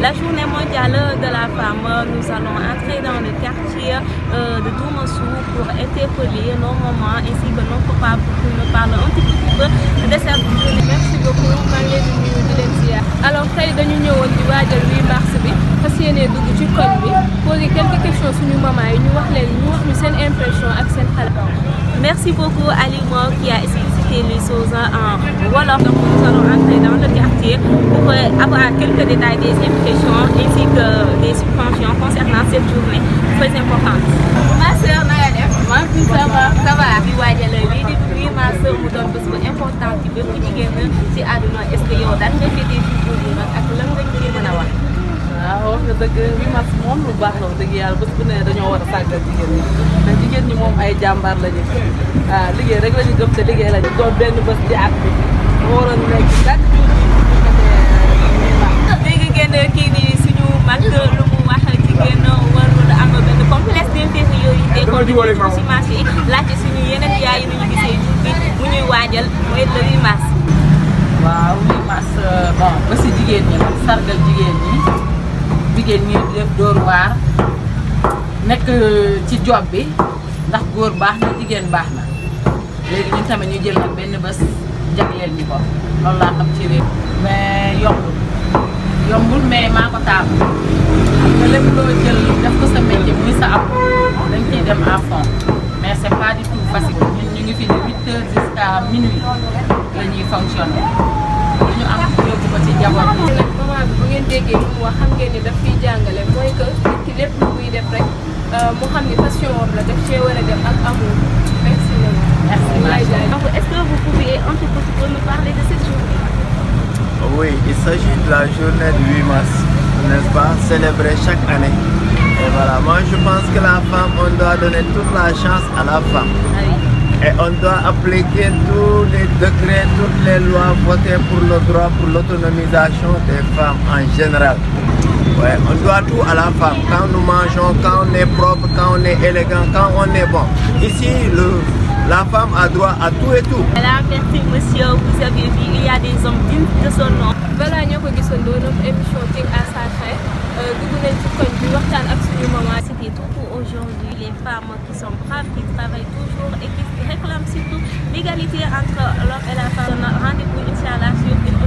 La journée mondiale de la femme, nous allons entrer dans le quartier euh, de Doumassou pour interpeller nos mamans ainsi que nos papas pour qu'ils nous parlent un petit peu de cette journée. Merci beaucoup, alors tey dañu ñëwoon di 8 mars bi fas quelques questions sur maman mamans et nous leen ñu wax impression ak seen xalaat. merci beaucoup à Alima qui a essayé les choses en Wolof. Donc nous allons entrer dans le quartier pour avoir quelques détails des impressions ainsi que des subventions concernant cette journée très importante. Ma soeur ça va ça va. ma soeur important est-ce que yow nga dëgg bi mas moom lu baax la wax dëgg yàlla bés bu ne dañoo war a sàggal jigéen ñi. Ndax jigéen ñi moom ay jàmbaar lañu waaw liggéey rek lañu gëm te liggéey lañu doon benn bés ci at bi. Moo waroon nekk chaque jour. Léegi ngeen kii di suñu mag lu mu wax jigéen warul am benn complexe d'infériorité comme ni ñu ci marché yi laajte suñu yeneen yaay yi nu ñu gisee jour bi mu ñuy waajal le 8 mars. waaw 8 mars bon ba si jigéen ñi sargal jigéen ñi jigéen ñi def dóor waar nekk ci job bi ndax góor baax na jigéen baax na. Léegi ñun tamit ñu jël nag benn bés jagleel ñi ko. Loolu laa xam ci réew mais yombul. Yombul mais maa ko taamu xam nga loo jël def ko sa métier muy sa am dañ ciy dem à fond. Mais c'est pas du tout ñu ngi fi de huit heures jusqu'à minuit fonctionner. Lu ñu am yóbbu ko ci njaboot bi nag maman bi bu ngeen déggee lu mu wax xam ngeen ni daf fiy jàngale. Mooy que nit ki lépp lu muy def rek mu xam ni passion am la daf cee war a def ak amour. Merci Merci, Lay Macha. jaay. Donc est-ce que vous pouvez un petit peu pour nous parler de cette journée? Oui, il s'agit de la journée du 8 mars, n'est-ce pas, célébrée chaque année. Et voilà, moi je pense que la femme, on doit donner toute la chance à la femme. Et on doit appliquer tous les décrets, toutes les lois votées pour le droit, pour l'autonomisation des femmes en général. Ouais, on doit tout à la femme. Quand nous mangeons, quand on est propre, quand on est élégant, quand on est bon. Ici, le, la femme a droit à tout et tout. Voilà, merci monsieur. Vous avez vu, il y a des hommes dignes de son nom. balaa ñoo ko gisandoo notre émission Tic à sa fin dugg nañ ci c'était tout pour aujourd'hui. Les femmes qui sont braves, qui travaillent toujours et qui réclament surtout l'égalité entre l'homme et la femme. Rendez-vous, Inch'Allah, sur